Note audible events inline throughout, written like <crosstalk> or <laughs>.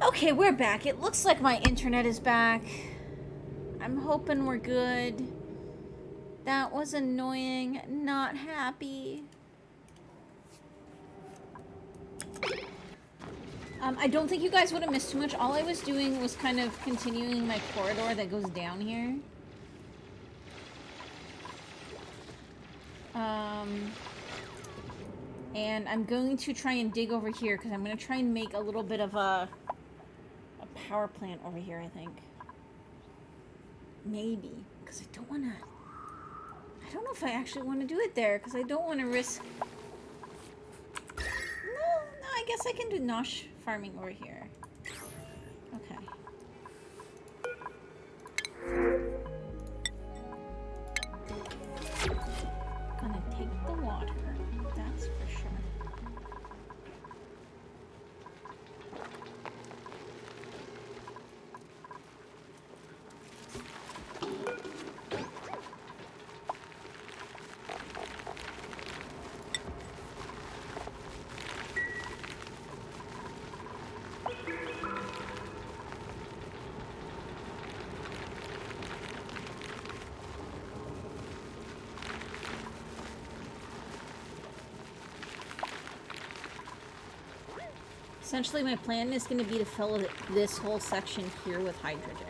Okay, we're back. It looks like my internet is back. I'm hoping we're good. That was annoying. Not happy. Um, I don't think you guys would have missed too much. All I was doing was kind of continuing my corridor that goes down here. Um, and I'm going to try and dig over here because I'm going to try and make a little bit of a, a power plant over here, I think. Maybe. Because I don't want to... I don't know if I actually want to do it there because I don't want to risk... No, no, I guess I can do Nosh farming over here. Okay. Gonna take the water, Essentially, my plan is going to be to fill this whole section here with hydrogen.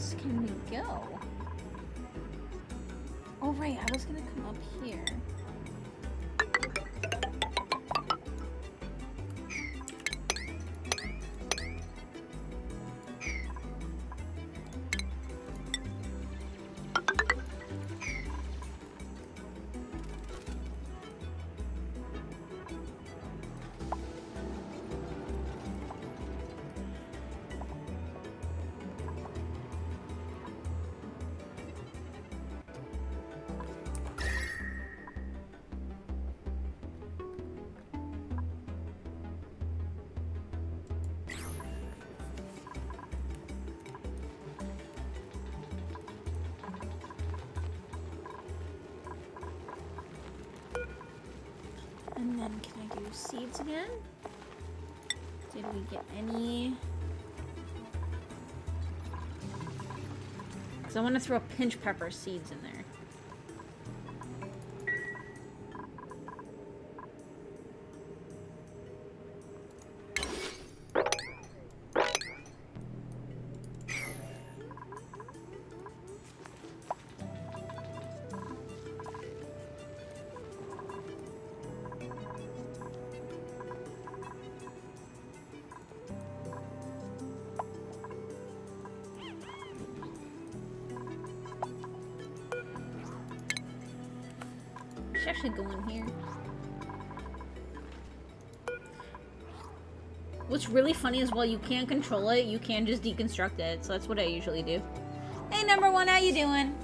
Else can we go? Oh, right, I was gonna come up here. Seeds again? Did we get any? Because I want to throw a pinch pepper seeds in there. Really funny as well. you can't control it, you can just deconstruct it. So that's what I usually do. Hey, number one, how you doing?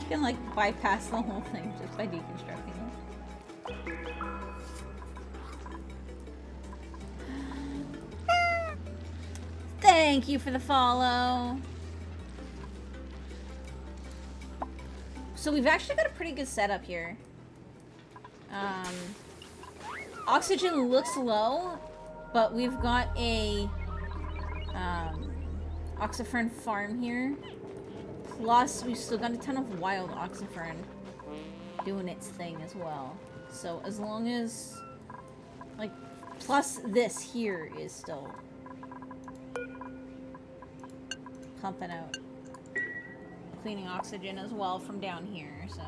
You can like bypass the whole thing just by deconstructing it. Thank you for the follow. So we've actually got a pretty good setup here. Um, oxygen looks low, but we've got a um, farm here. Plus, we've still got a ton of wild Oxyfern doing its thing as well. So as long as, like, plus this here is still pumping out cleaning oxygen as well from down here, so.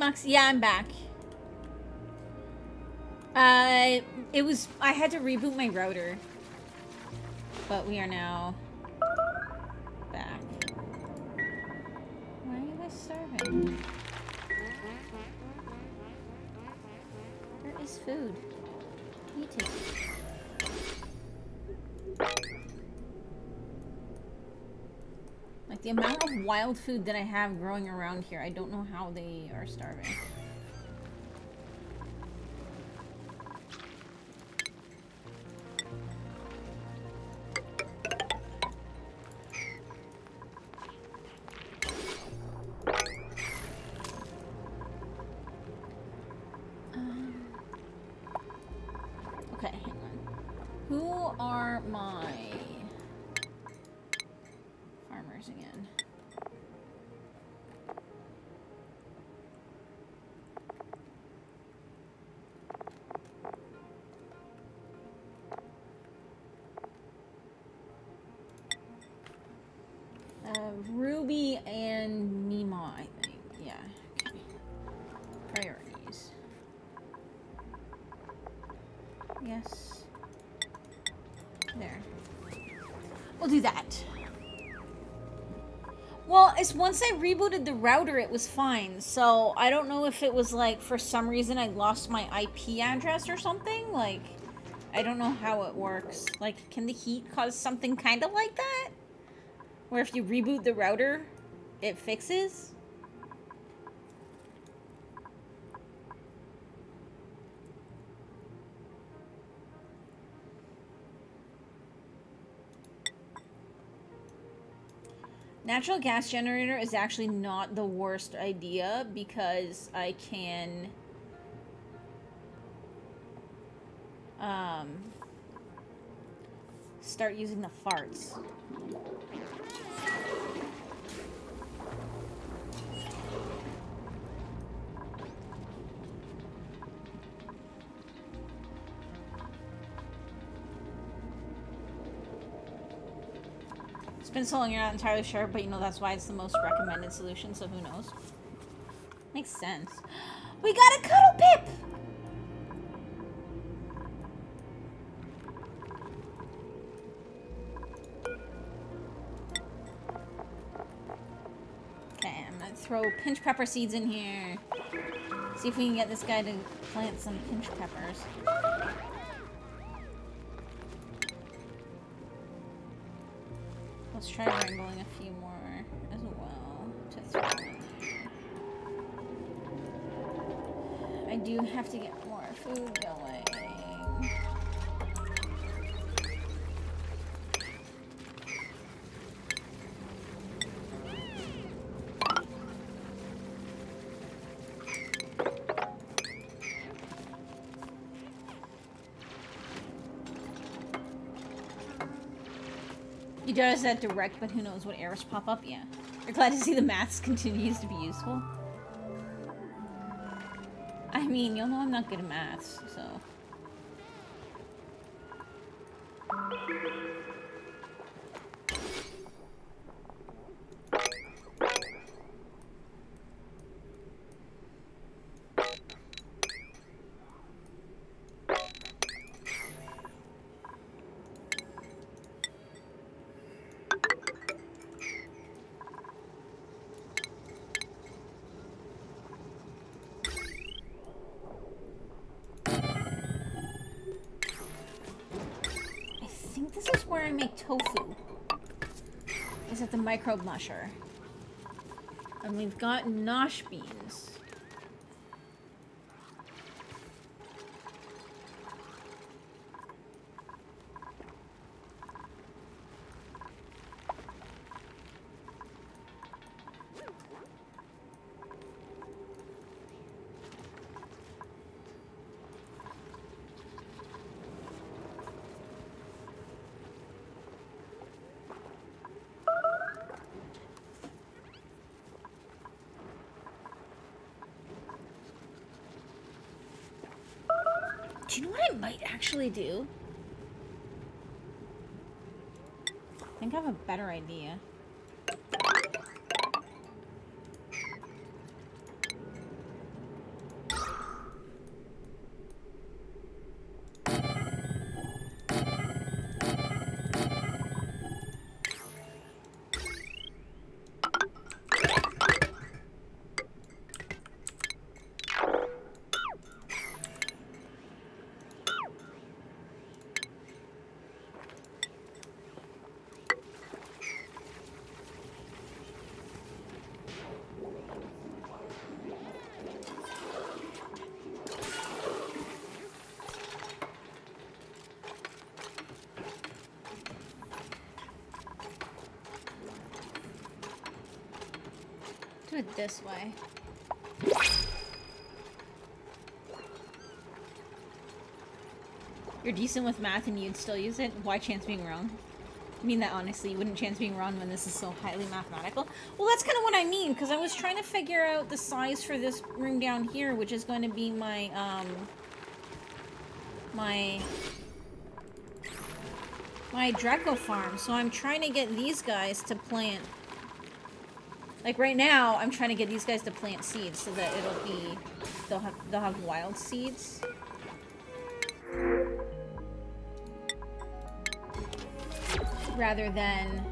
Mux. Yeah, I'm back. Uh, it was... I had to reboot my router. But we are now... wild food that I have growing around here, I don't know how they are starving. Ruby and Nima, I think. Yeah. Okay. Priorities. Yes. There. We'll do that. Well, it's once I rebooted the router, it was fine. So I don't know if it was like for some reason I lost my IP address or something. Like, I don't know how it works. Like, can the heat cause something kind of like that? Where if you reboot the router, it fixes? Natural gas generator is actually not the worst idea because I can um, start using the farts. Been so long you're not entirely sure, but you know that's why it's the most recommended solution, so who knows. Makes sense. We got a cuddle pip! Okay, I'm gonna throw pinch pepper seeds in here. See if we can get this guy to plant some pinch peppers. Let's try wrangling a few more as well. I do have to get more food going. You does that direct, but who knows what errors pop up? Yeah. You're glad to see the maths <laughs> continues to be useful. I mean, you'll know I'm not good at maths, so. Tofu is at the microbe musher. And we've got nosh beans. Do you know what I might actually do? I think I have a better idea. This way. You're decent with math and you'd still use it? Why chance being wrong? I mean that honestly, you wouldn't chance being wrong when this is so highly mathematical. Well, that's kind of what I mean, because I was trying to figure out the size for this room down here, which is going to be my, um... My... My Drecko farm. So I'm trying to get these guys to plant... Like right now, I'm trying to get these guys to plant seeds so that it'll be... They'll have, they'll have wild seeds. rather than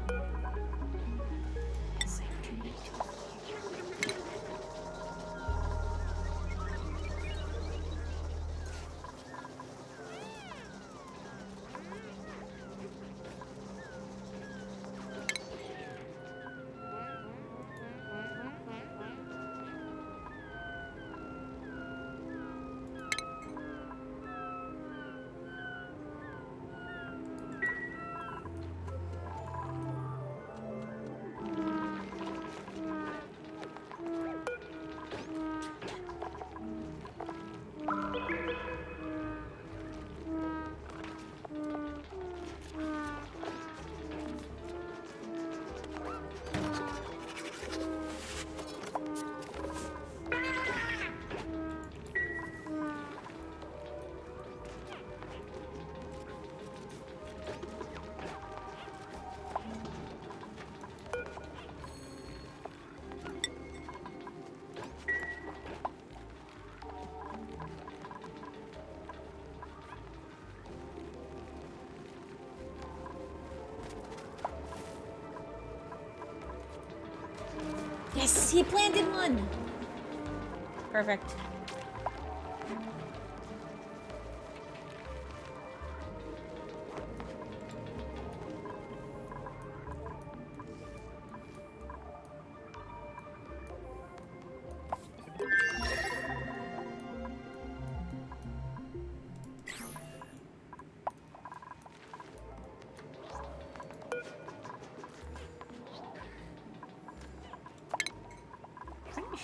Perfect.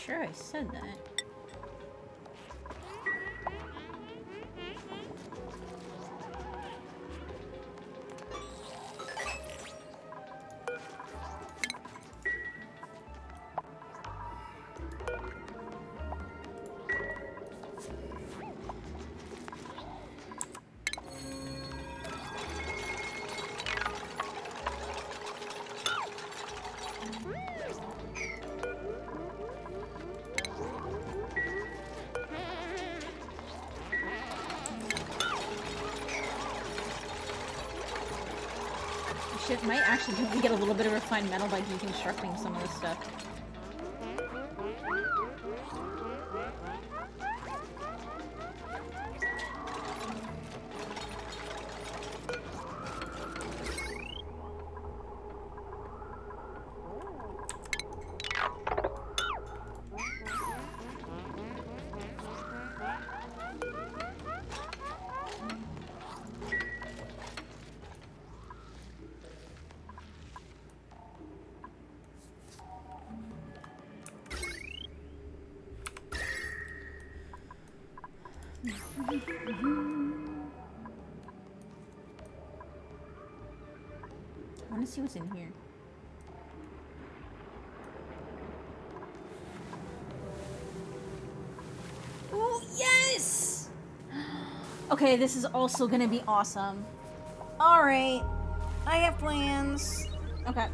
Sure I said that. Actually get a little bit of refined metal by deconstructing some of this stuff. Okay, this is also gonna be awesome. Alright. I have plans. Okay.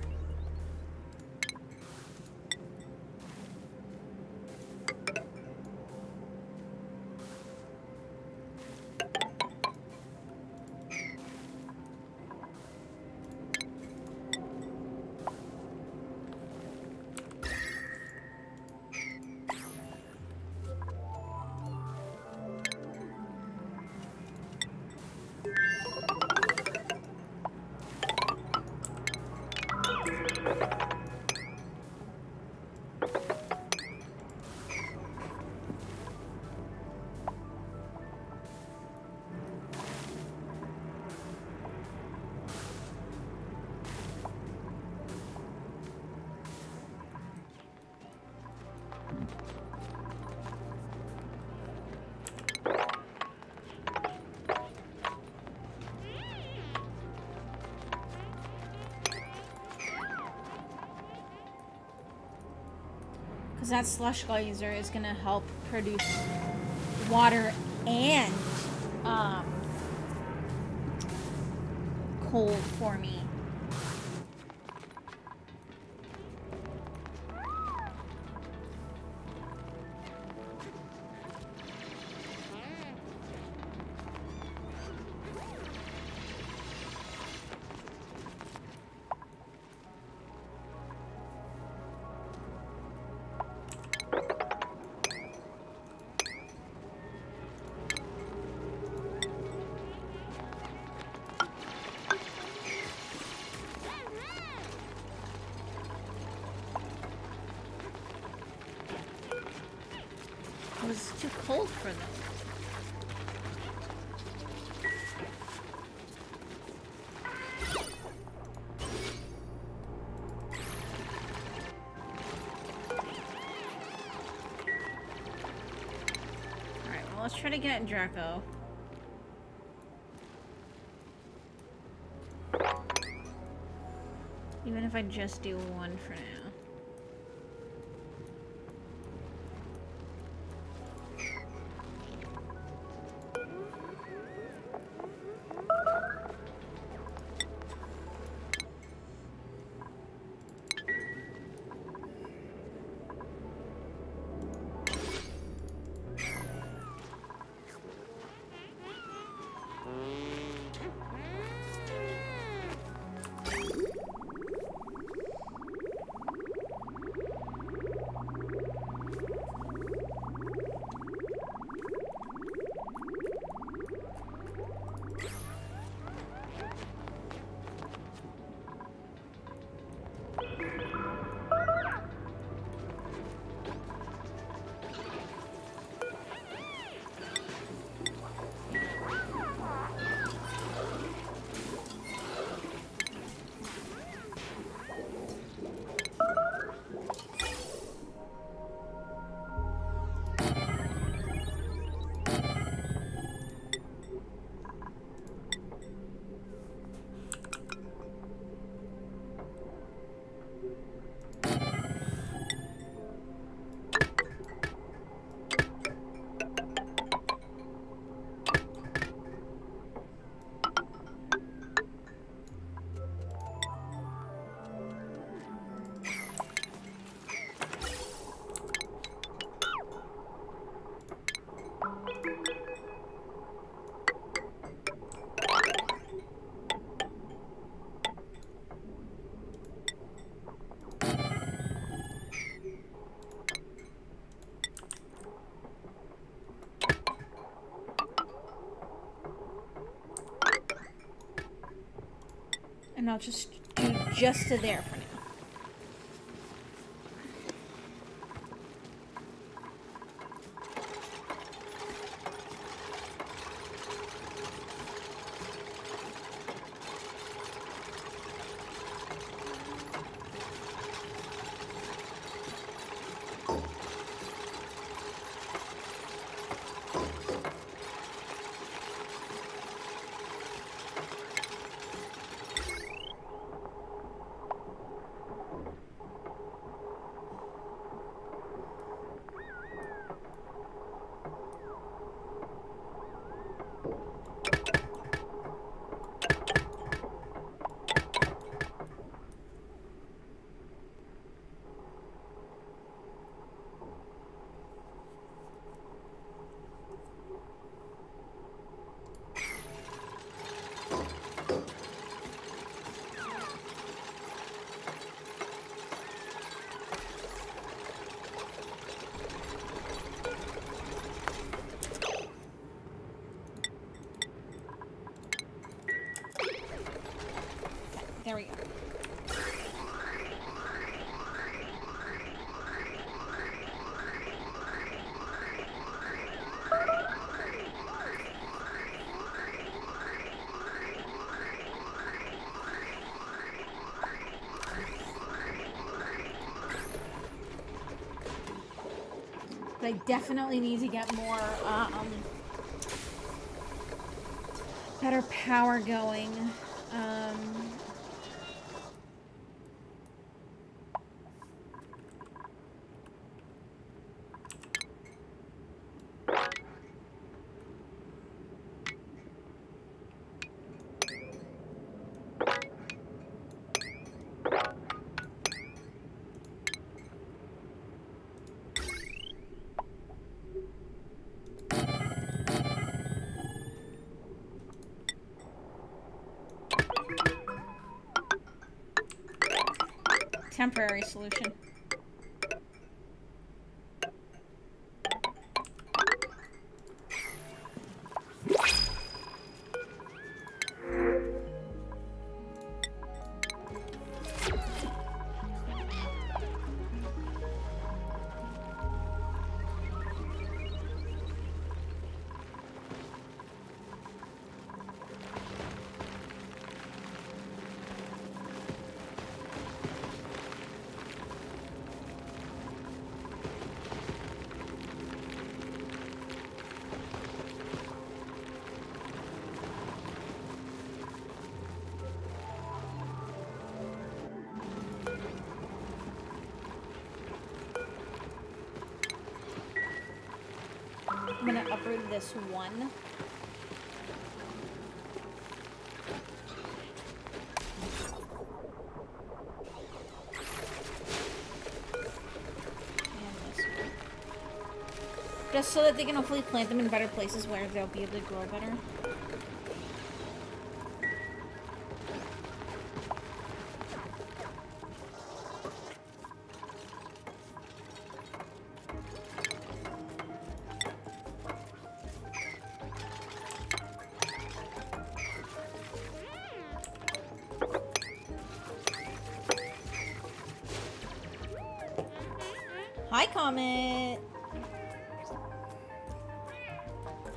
That slush geyser is going to help produce water and um, cold for me. To get Drecko. Even if I just do one for now. I'll just do just to there There we go. I definitely need to get more, um, better power going. Solution. This one. So that they can hopefully plant them in better places where they'll be able to grow better.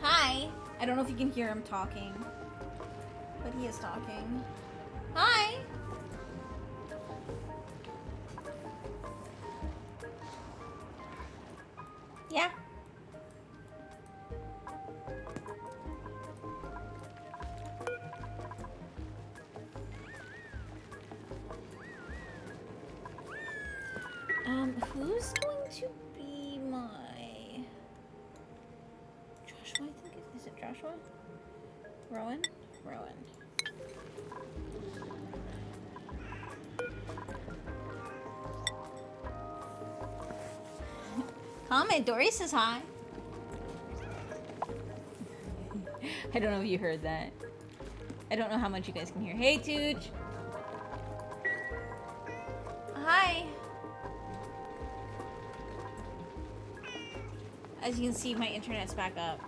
Hi. I don't know if you can hear him talking, but he is talking. Dory says hi. I don't know if you heard that. I don't know how much you guys can hear. Hey, Tooch. Hi. As you can see, my internet's back up.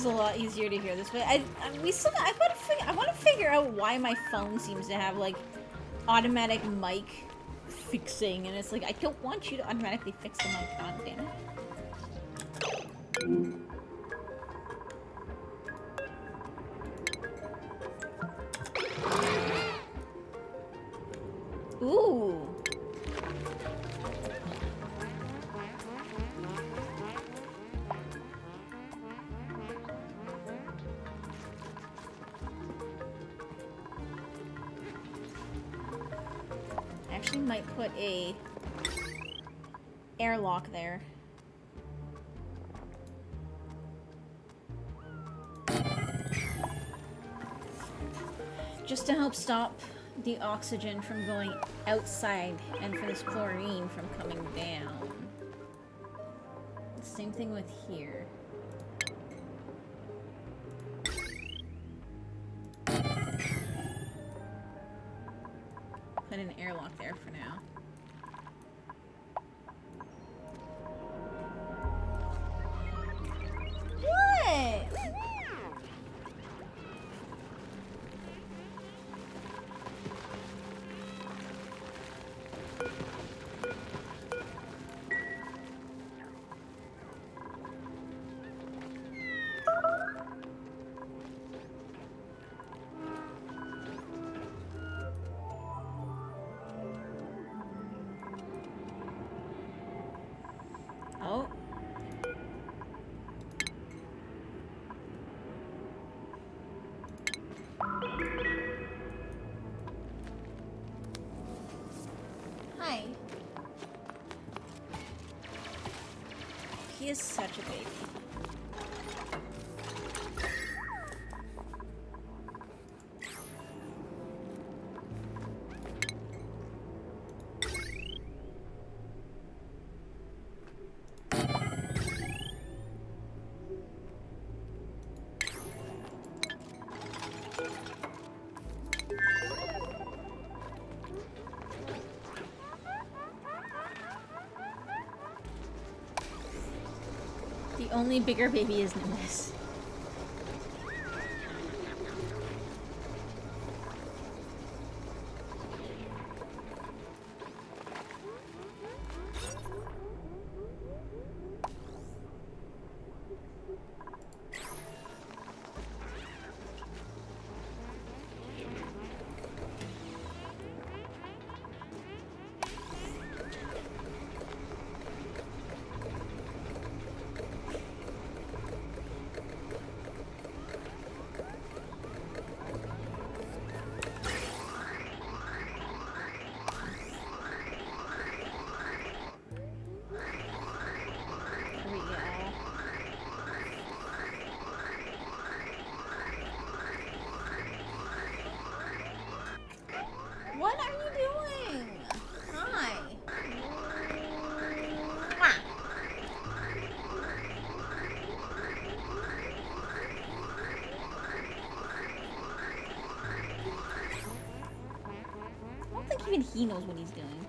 It's a lot easier to hear this way. I, I we still I gotta figure I want to figure out why my phone seems to have like automatic mic fixing, and it's like I don't want you to automatically fix the mic. God damn it. Oxygen from going outside and for this chlorine from coming down. Same thing with here. Put an airlock there for now. Is such a baby. Only bigger baby is Nimbus. He knows what he's doing.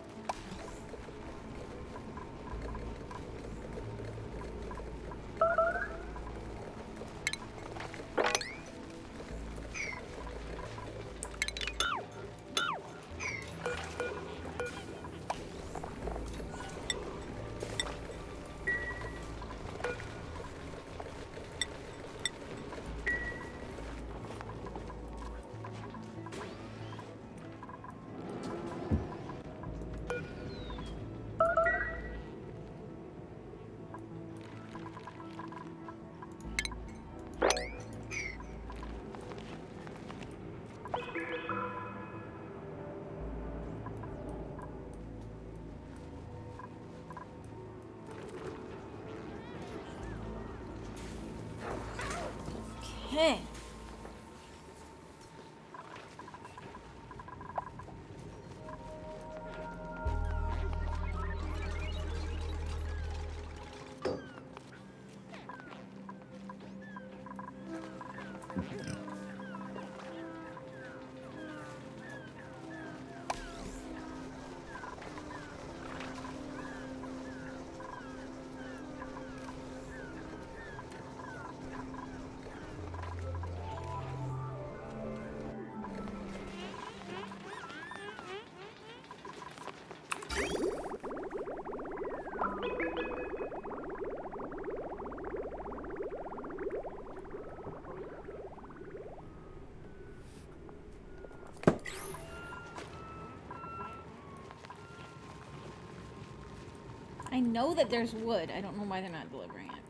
I know that there's wood. I don't know why they're not delivering it.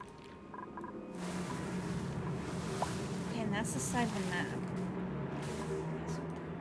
Okay, and that's the side of the map. That's perfect.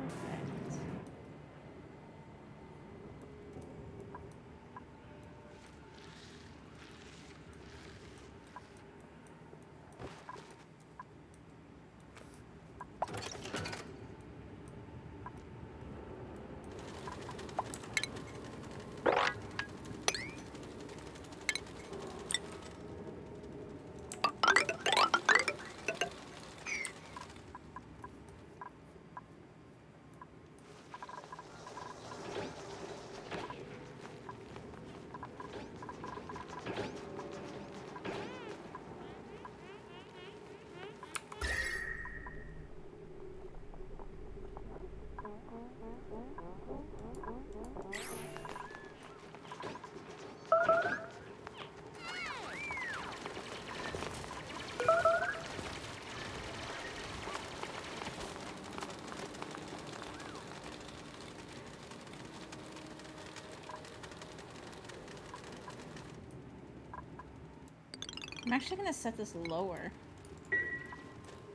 I'm actually gonna set this lower.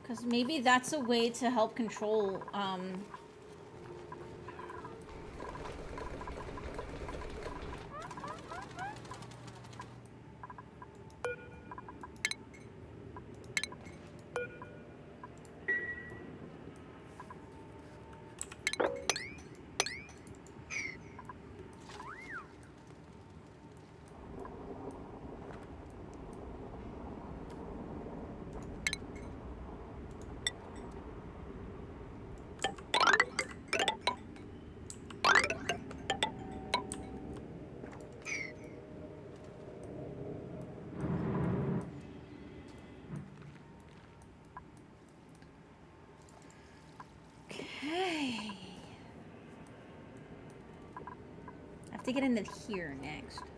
Because maybe that's a way to help control, um... get into here next.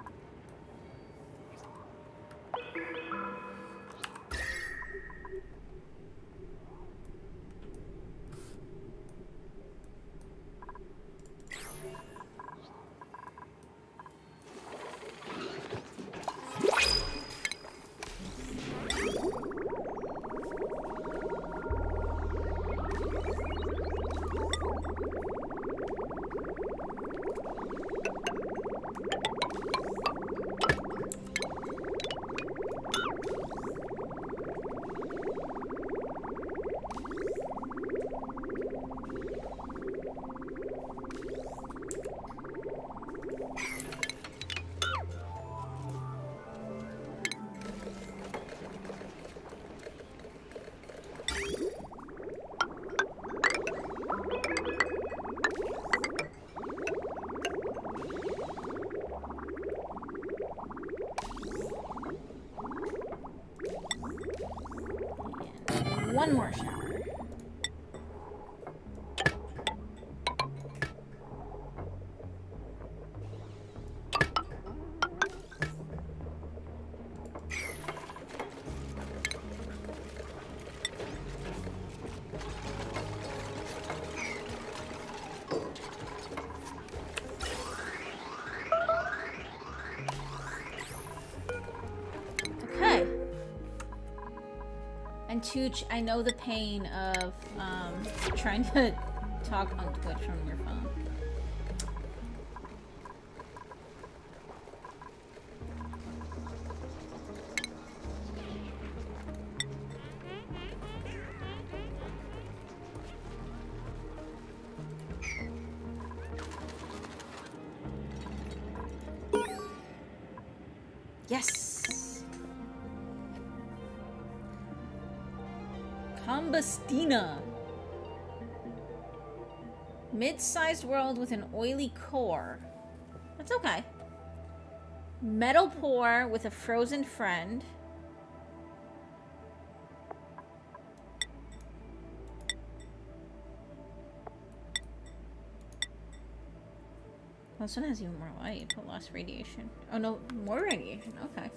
Tooch, I know the pain of um, trying to talk on Twitch from your phone. Oily core. That's okay. Metal poor with a frozen friend. This one has even more light, but less radiation. Oh no, more radiation. Okay.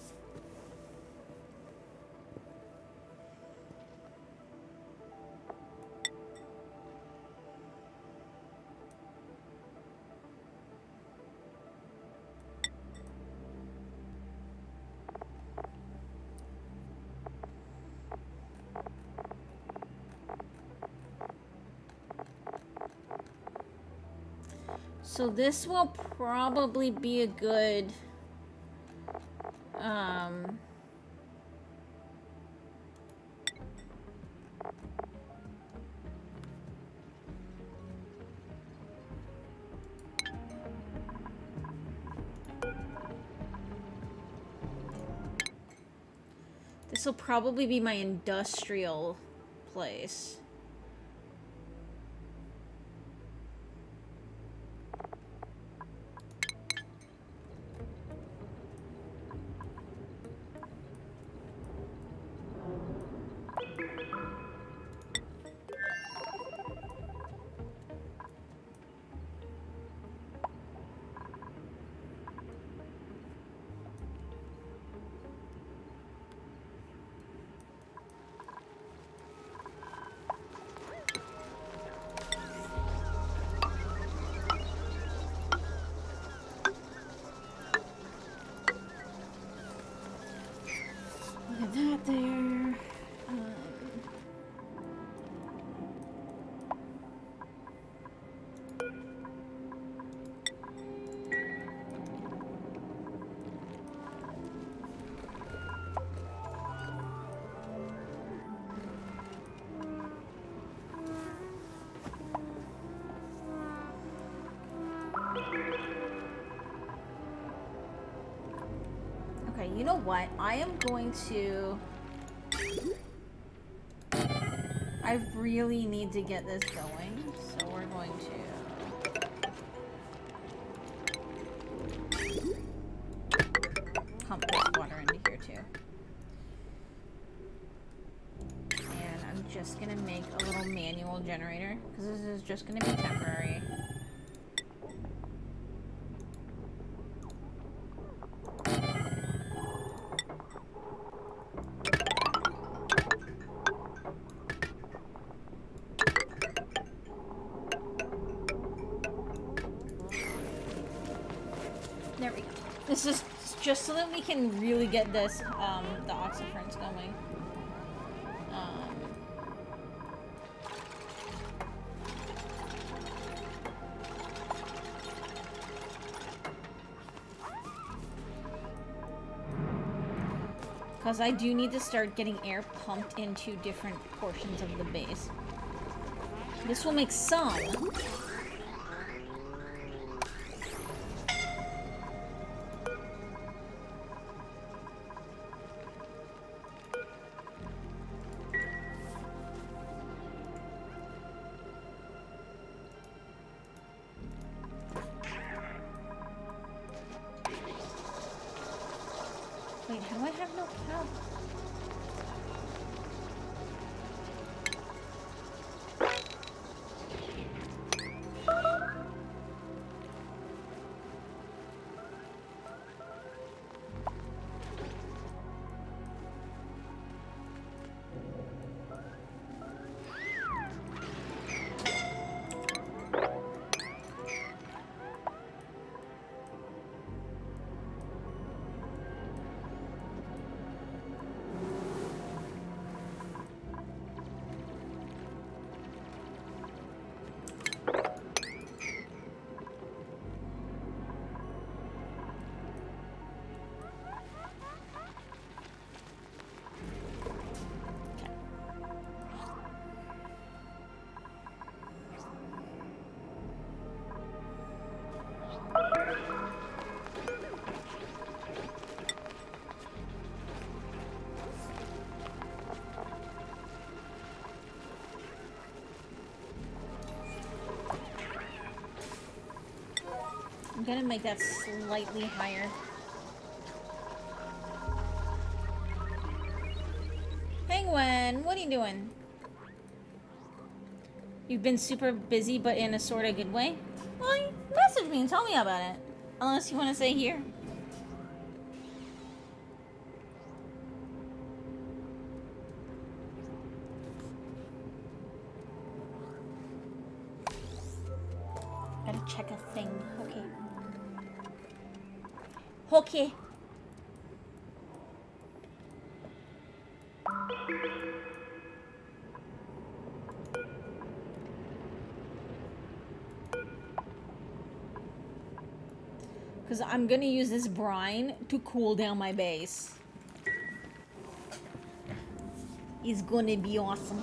So this will probably be a good um This will probably be my industrial place. Going to... I really need to get this going, Also, just so that we can really get this, um, the oxyferns going. Um, Because I do need to start getting air pumped into different portions of the base. This will make some. Gonna make that slightly higher. Penguin, what are you doing? You've been super busy, but in a sort of good way? Well, message me and tell me about it. Unless you want to stay here. Gotta check a thing. Okay. Okay. Because I'm gonna use this brine to cool down my base. It's gonna be awesome.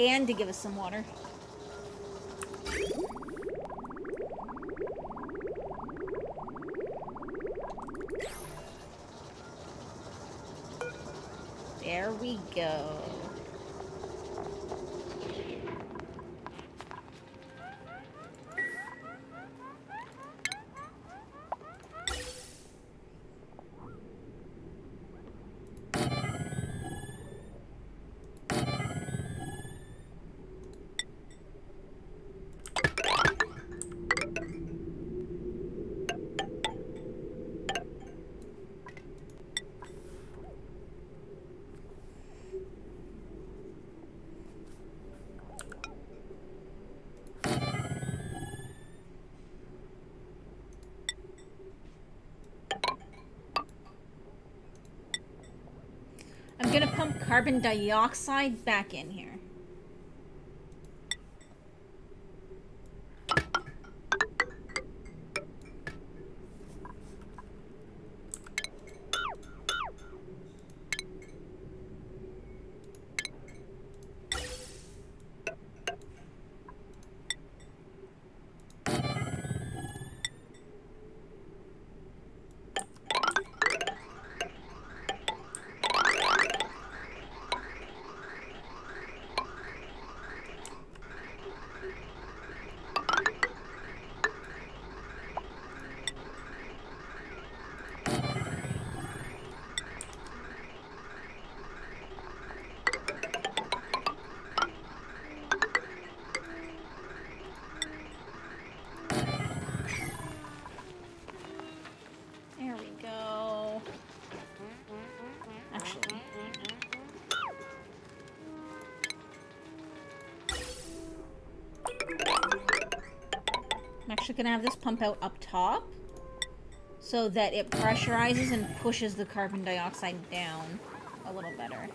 And to give us some water. Carbon dioxide back in here. Actually gonna have this pump out up top so that it pressurizes and pushes the carbon dioxide down a little better.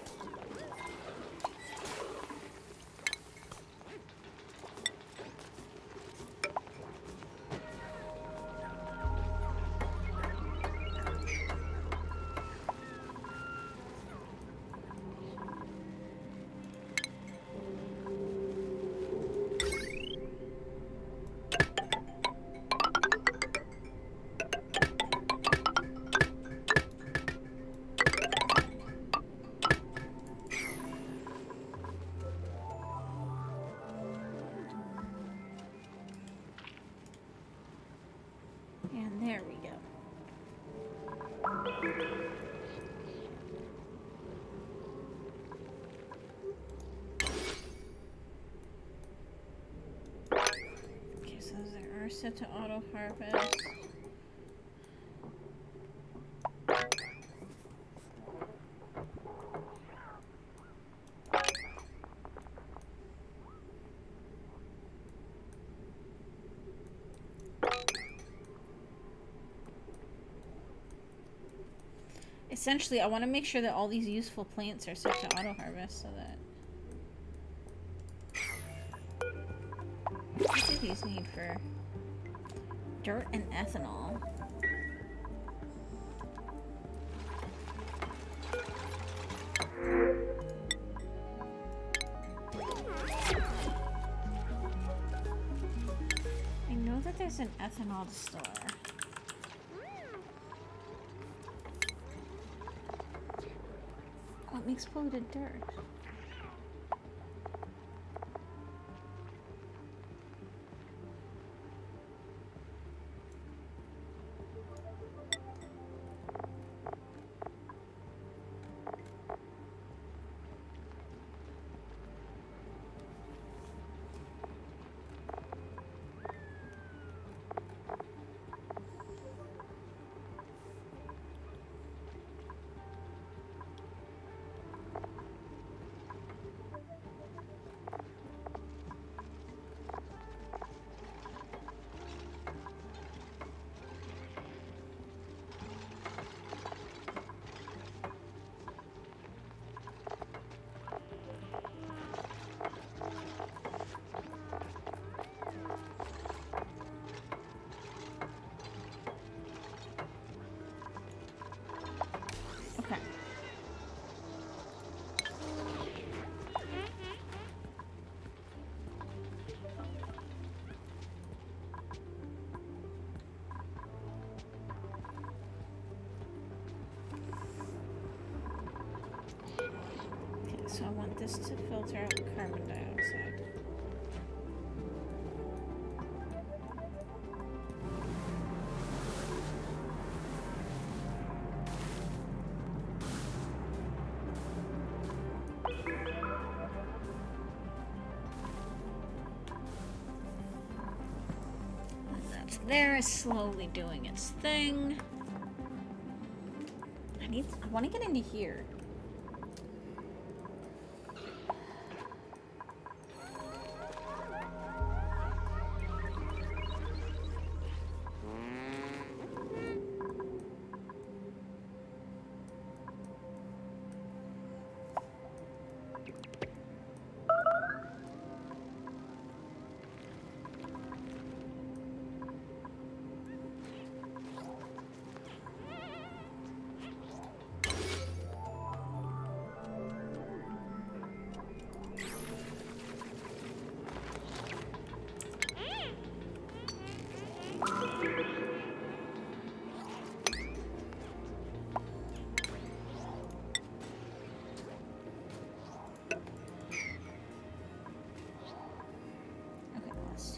Set to auto harvest. Essentially, I want to make sure that all these useful plants are set to auto harvest so that. These need for dirt and ethanol? I know that there's an ethanol distiller. What makes polluted dirt? This to filter out carbon dioxide. That's there is slowly doing its thing. I need I want to get into here.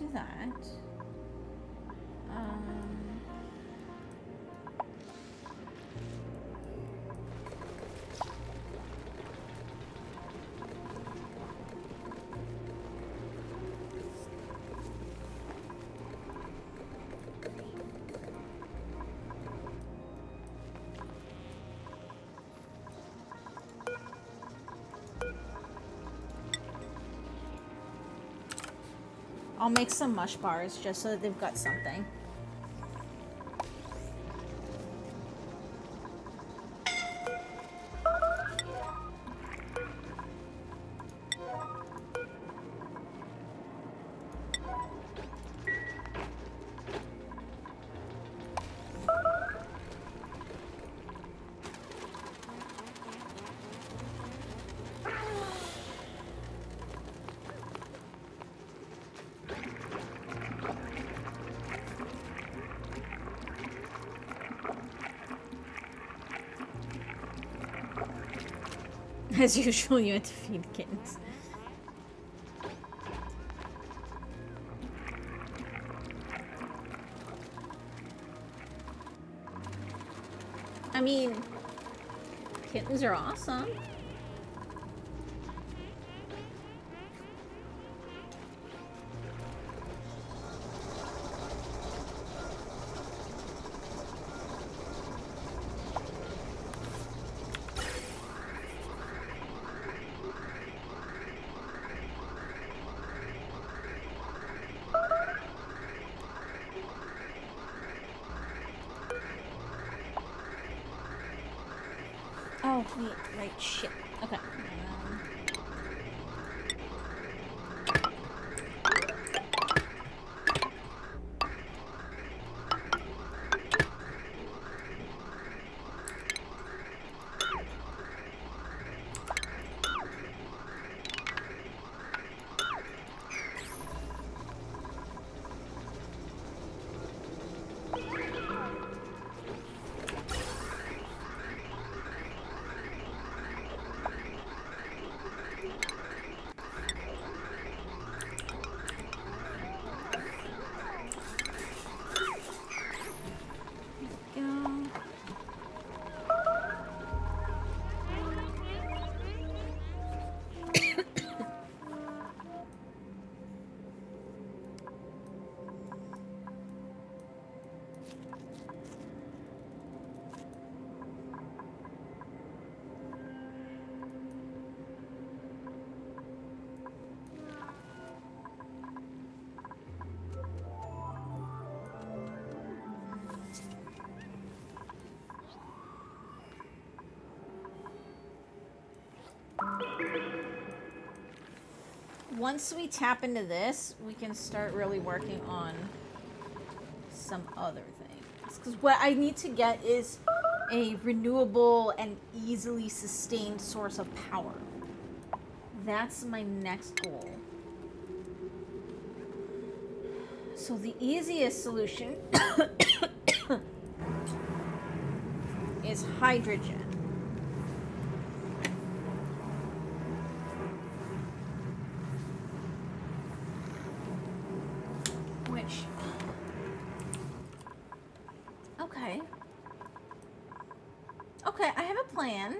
Do that. Um, I'll make some mush bars just so that they've got something. As <laughs> usual, you had to feed kittens. I mean, kittens are awesome. Once we tap into this, we can start really working on some other things. Because what I need to get is a renewable and easily sustained source of power. That's my next goal. So the easiest solution <coughs> is hydrogen. Which. Okay. Okay, I have a plan.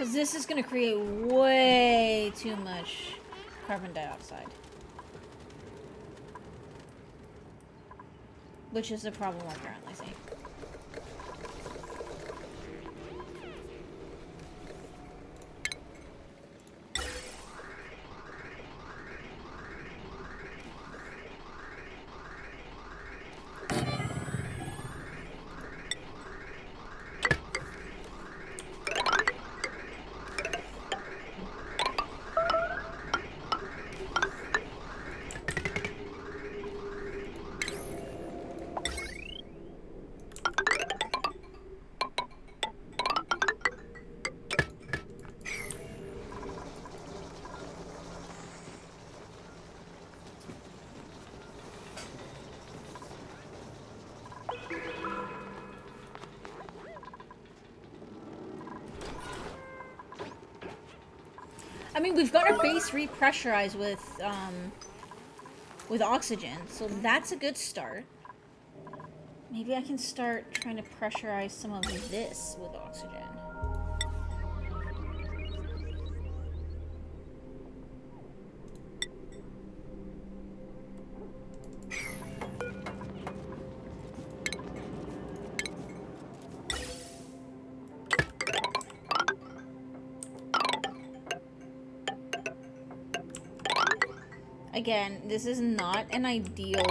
Because this is going to create way too much carbon dioxide. Which is the problem we're currently seeing. I mean, we've got our base repressurized with, um, with oxygen, so that's a good start. Maybe I can start trying to pressurize some of this with oxygen. Again, this is not an ideal,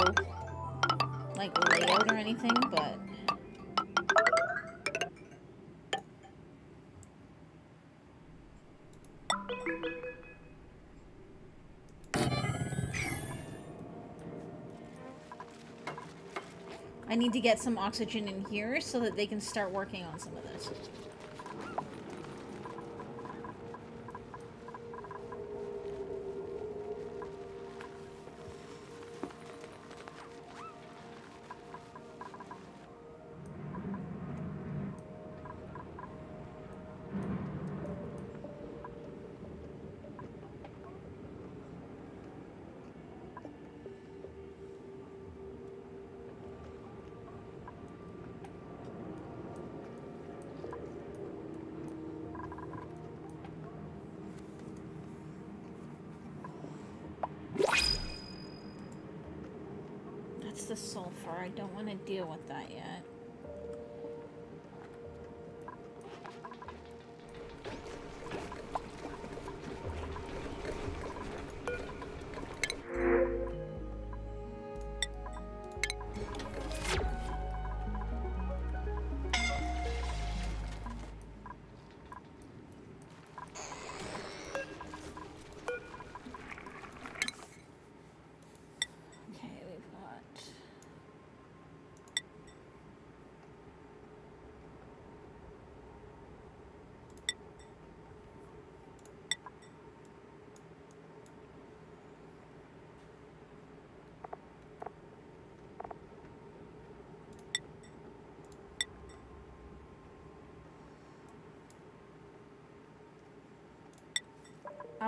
like, layout or anything, but... I need to get some oxygen in here so that they can start working on some of this. The sulfur. I don't want to deal with that yet.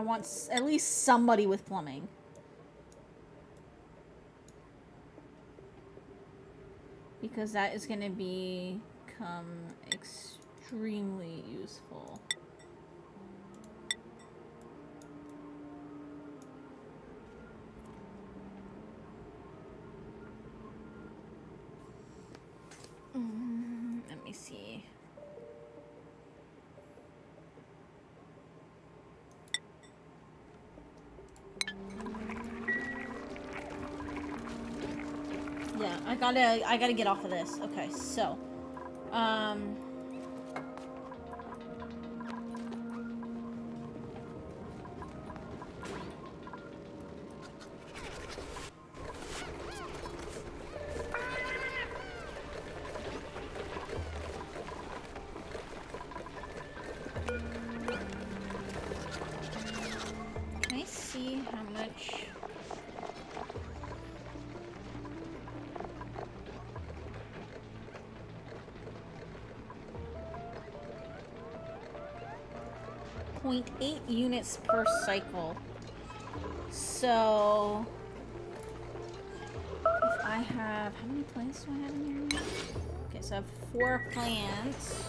I want at least somebody with plumbing. Because that is going to become extremely useful. Gotta, I gotta get off of this. Okay, so, um, 0.8 units per cycle. So, if I have, how many plants do I have in here? Okay, so I have four plants.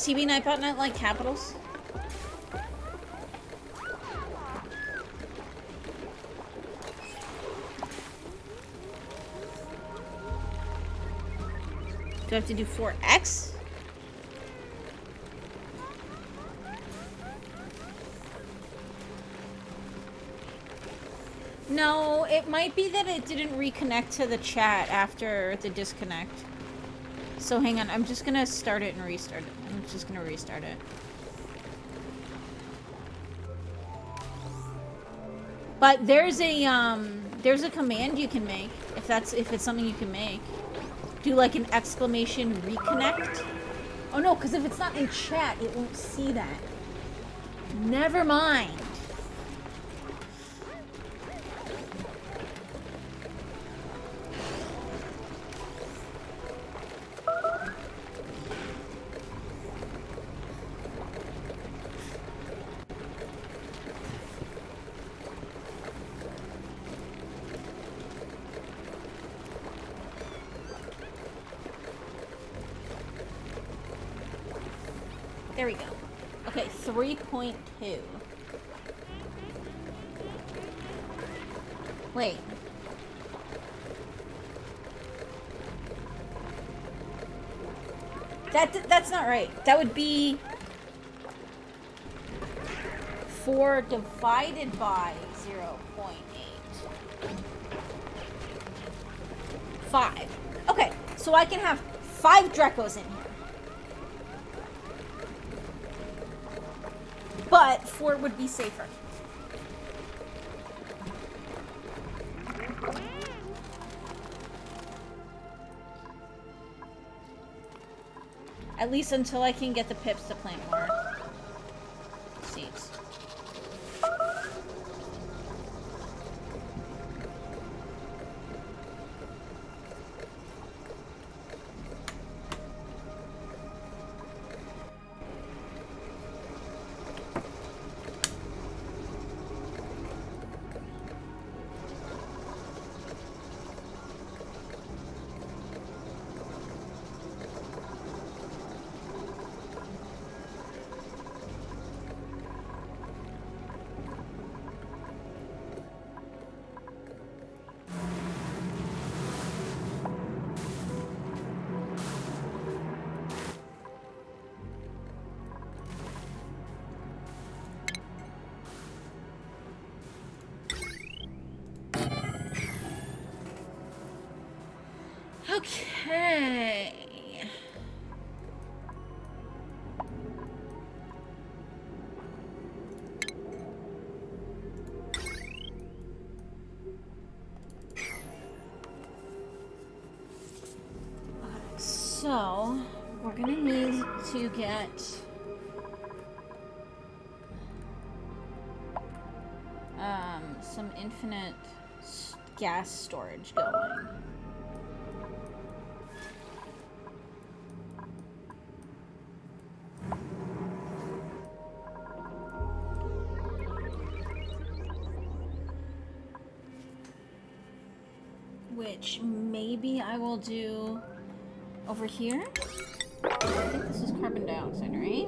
CB Nightbot not like capitals? Do I have to do 4x? No, it might be that it didn't reconnect to the chat after the disconnect. So hang on, I'm just gonna start it and restart it. I'm just gonna restart it. But there's a um, there's a command you can make if that's if it's something you can make. Do like an exclamation reconnect. Oh no, because if it's not in chat, it won't see that. Never mind. That's not right. That would be 4 divided by 0 0.8. 5. Okay, so I can have 5 Dreckos in here. But 4 would be safer. At least until I can get the pips to plant more So, we're gonna need to get um, some infinite gas storage going. Here. I think this is carbon dioxide, right?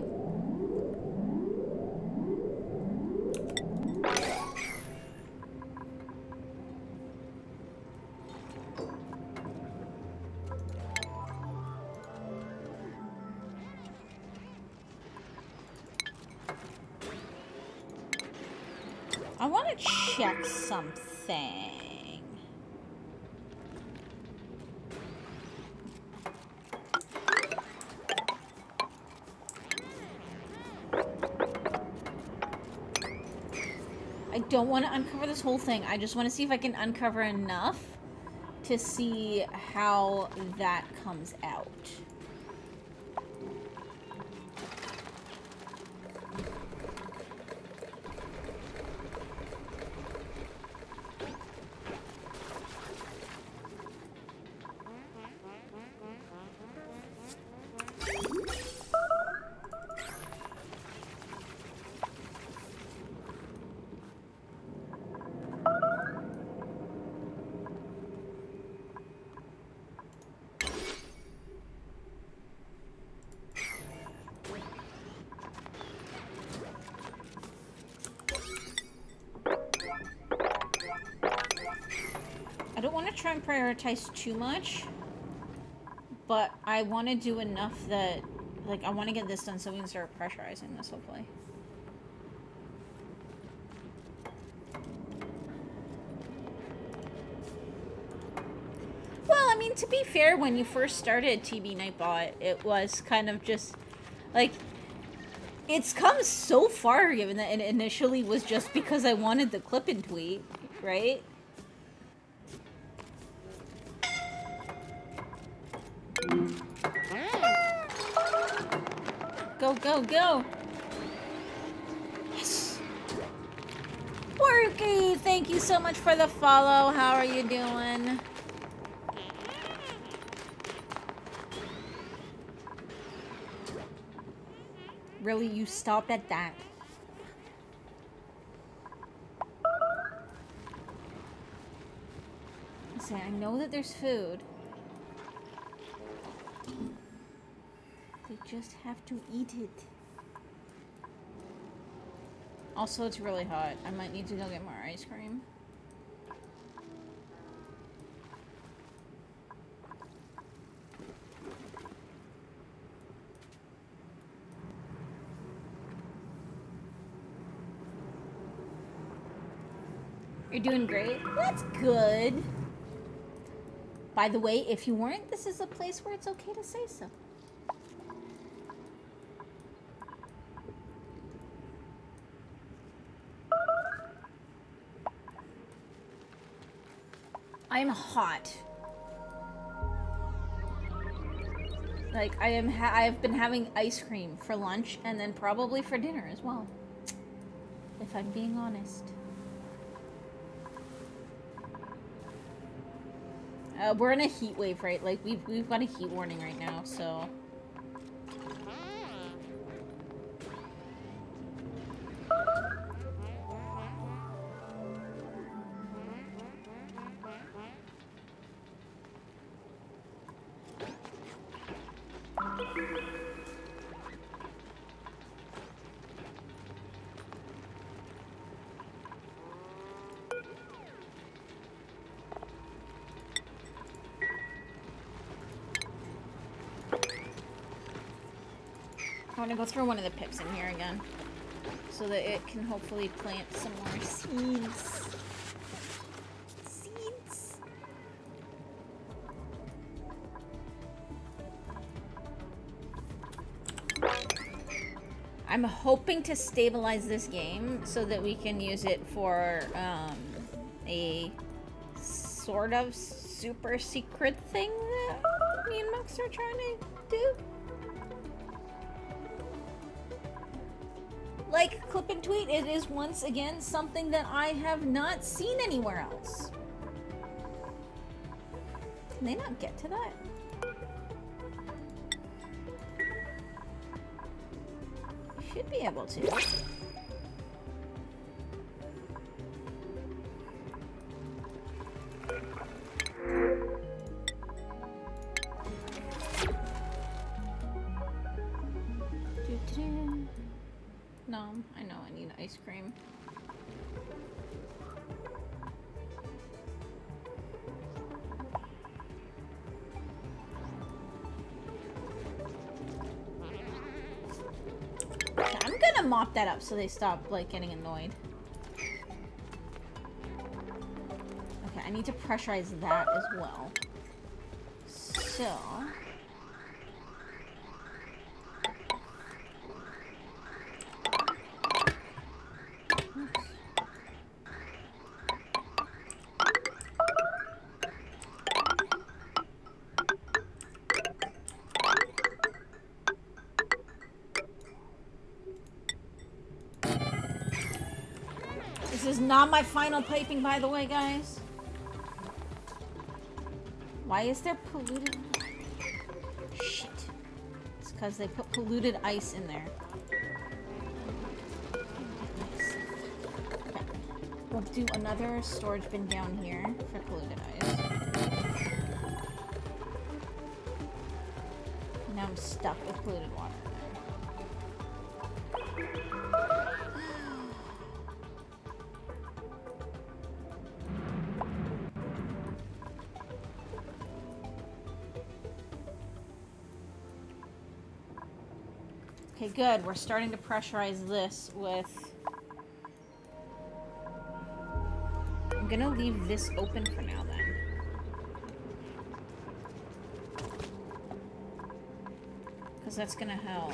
I want to check something. Don't want to uncover this whole thing. I just want to see if I can uncover enough to see how that comes out. I don't want to try and prioritize too much, but I want to do enough that, like, I want to get this done so we can start pressurizing this, hopefully. Well, I mean, to be fair, when you first started TB Nightbot, it was kind of just, like, it's come so far, given that it initially was just because I wanted the clip and tweet, right? Go, go! Yes! Worky, thank you so much for the follow. How are you doing? Really, you stopped at that? Say, I know that there's food. They just have to eat it. Also, it's really hot. I might need to go get more ice cream. You're doing great. That's good. By the way, if you weren't, this is a place where it's okay to say so. I'm hot. Like I am I have been having ice cream for lunch and then probably for dinner as well. If I'm being honest. Uh, we're in a heat wave, right? Like we've we've got a heat warning right now, so To go throw one of the pips in here again. So that it can hopefully plant some more seeds. Seeds. I'm hoping to stabilize this game so that we can use it for um, a sort of super secret thing that me and Max are trying to do. It is once again something that I have not seen anywhere else. Can they not get to that? You should be able to. Ice cream. I'm gonna mop that up so they stop, like, getting annoyed. Okay, I need to pressurize that as well. So... my final piping, by the way, guys. Why is there polluted... Shit. It's because they put polluted ice in there. Okay. We'll do another storage bin down here for polluted ice. Now I'm stuck with polluted water. Good. We're starting to pressurize this with... I'm gonna leave this open for now, then. Because that's gonna help.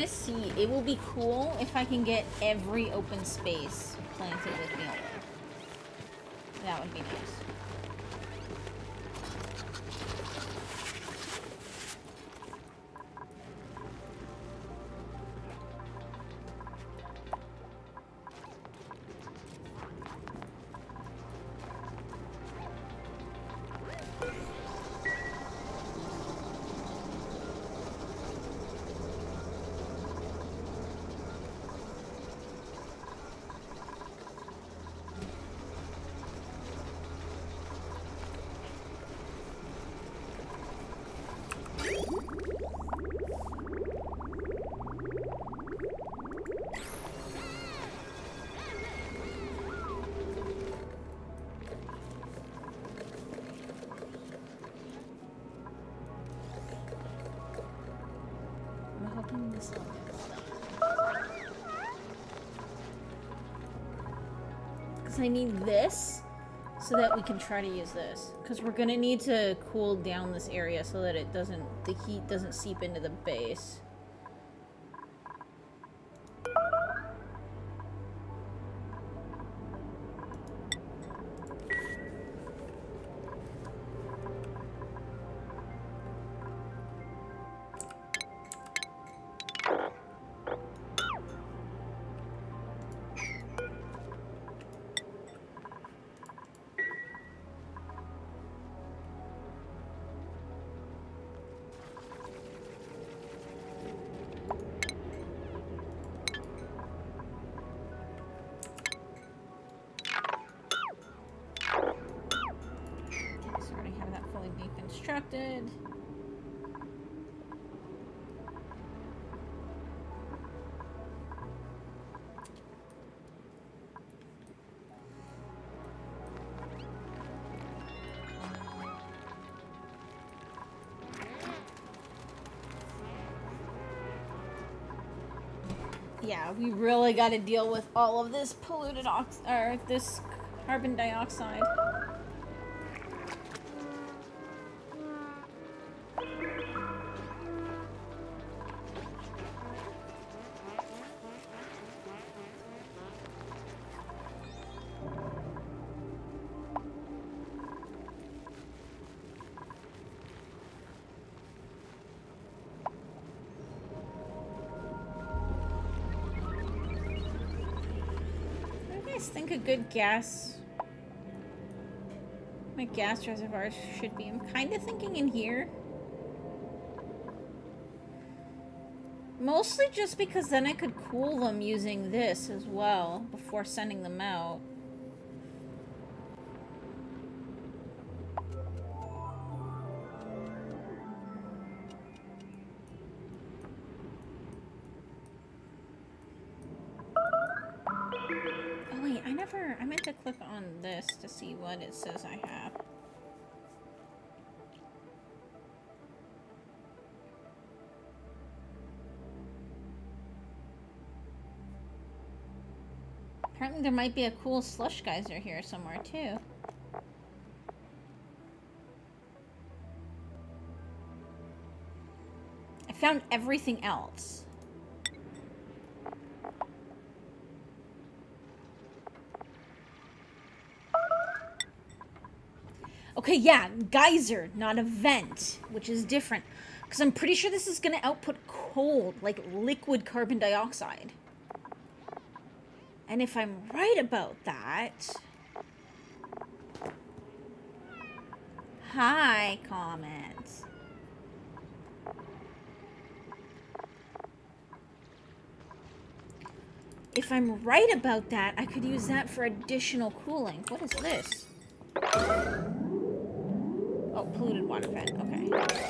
To see, it will be cool if I can get every open space planted with mealworm. That would be nice. Because I need this so that we can try to use this. Because we're going to need to cool down this area so that it doesn't, the heat doesn't seep into the base. Yeah, we really got to deal with all of this polluted ox or this carbon dioxide. Think a good gas? My gas reservoir should be. I'm kind of thinking in here. Mostly just because then I could cool them using this as well before sending them out. See what it says I have. Apparently there might be a cool slush geyser here somewhere too. I found everything else. Okay, yeah, geyser, not a vent, which is different. Because I'm pretty sure this is going to output cold, like liquid carbon dioxide. And if I'm right about that... Hi, comments. If I'm right about that, I could use that for additional cooling. What is this? Water vent. Okay.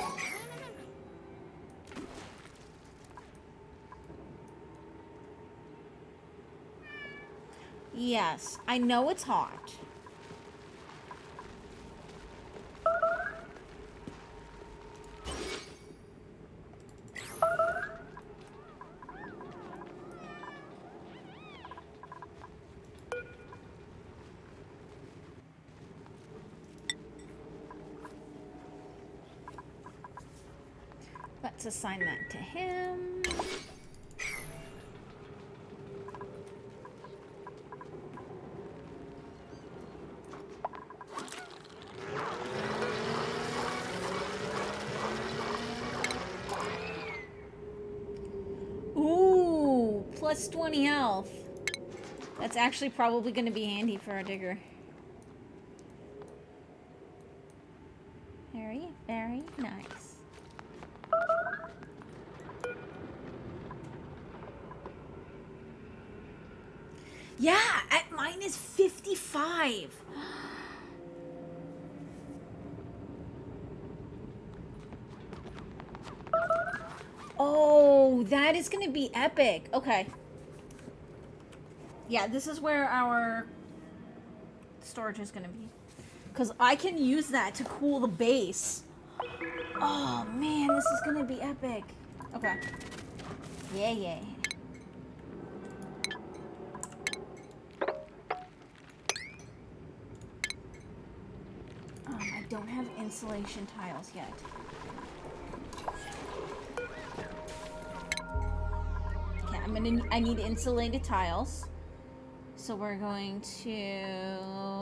Yes, I know it's hot. let's assign that to him. Ooh, plus 20 health. That's actually probably going to be handy for our digger. 55. Oh, that is going to be epic. Okay. Yeah, this is where our storage is going to be. Because I can use that to cool the base. Oh, man, this is going to be epic. Okay. Yeah, yeah. Um, I don't have insulation tiles yet. Okay, I'm gonna. I need insulated tiles. So we're going to.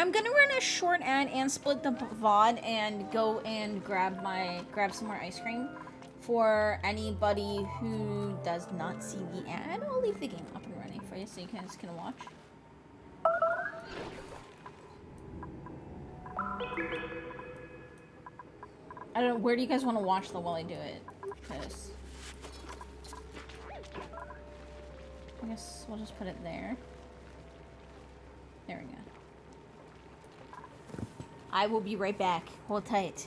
I'm gonna run a short ad and split the VOD and go and grab my grab some more ice cream. For anybody who does not see the ad, I'll leave the game up and running for you so you guys can watch. I don't know. Where do you guys want to watch though while I do it? Because I guess we'll just put it there. There we go. I will be right back. Hold tight.